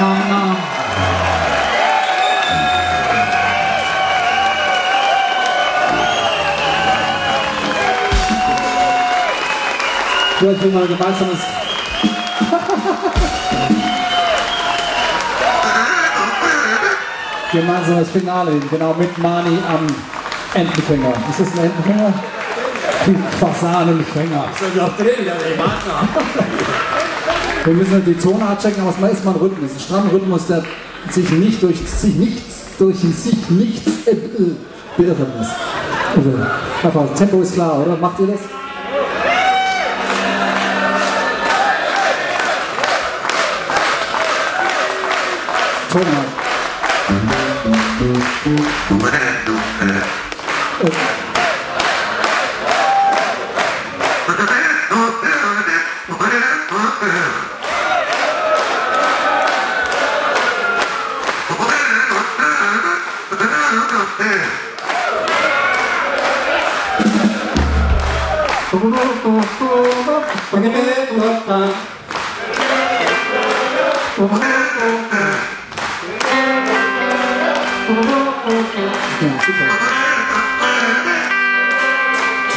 Mama. So, jetzt bringen ein gemeinsames. gemeinsames Finale, genau mit Mani am Entenfänger. Ist das ein Entenfänger? Fasanenfänger. Das ist ja auch drin, ja, der Partner. Wir müssen halt die Tonart checken, aber es ist mal ein Rhythmus. Ein strammer Rhythmus, der sich nicht durch sich nichts, durch sich nichts äh, äh, beirren muss. Also, einfach, Tempo ist klar, oder? Macht ihr das? Ja,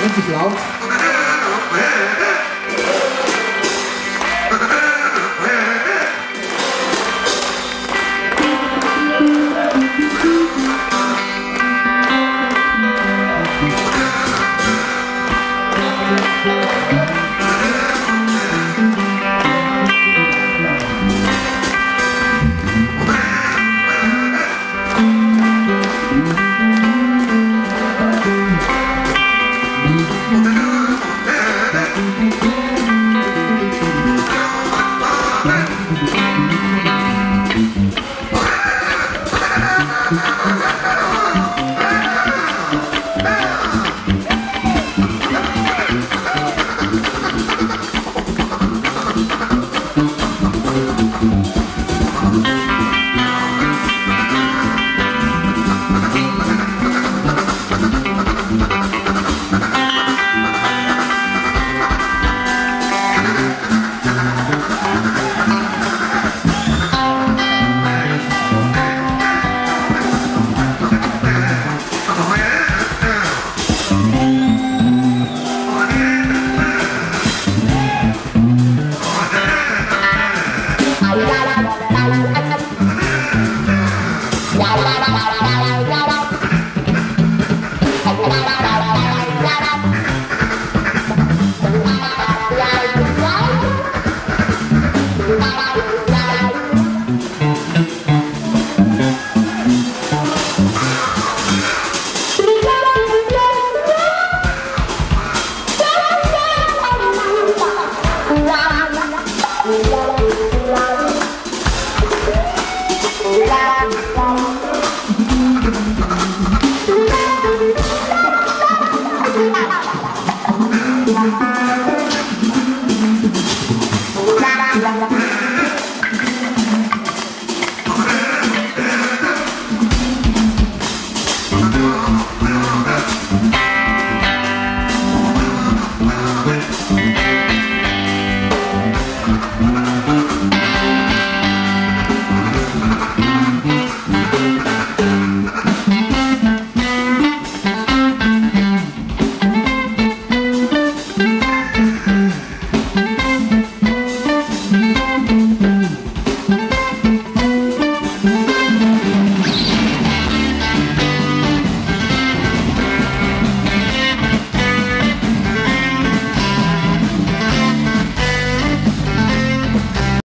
Richtig laut. Wow. Hola.